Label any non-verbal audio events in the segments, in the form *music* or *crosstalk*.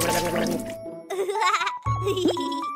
Brush. Bath. Sleep.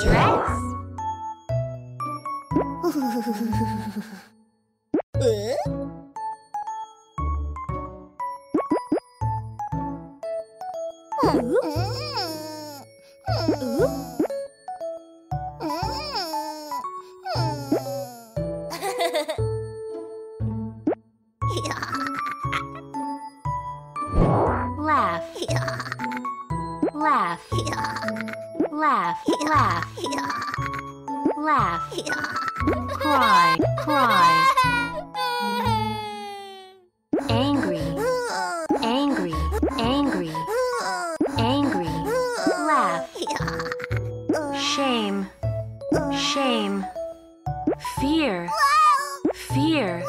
Dress. *laughs* Laugh. Cry. Cry. Angry. Angry. Angry. Angry. Laugh. Shame. Shame. Fear. Fear.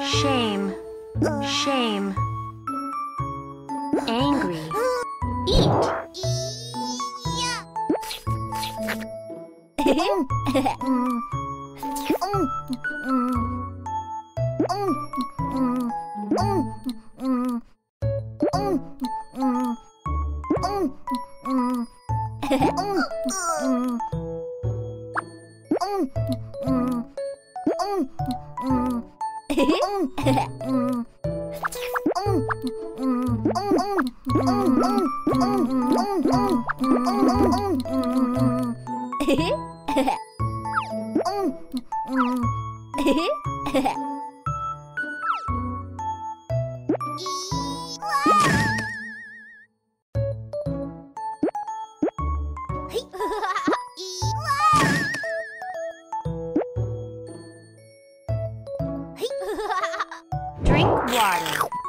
Shame. Shame. Angry. Eat. Mm-hmm. *laughs* *laughs* Drink water.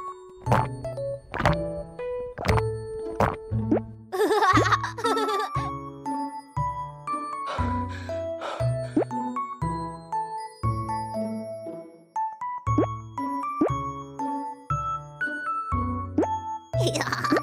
诶呀。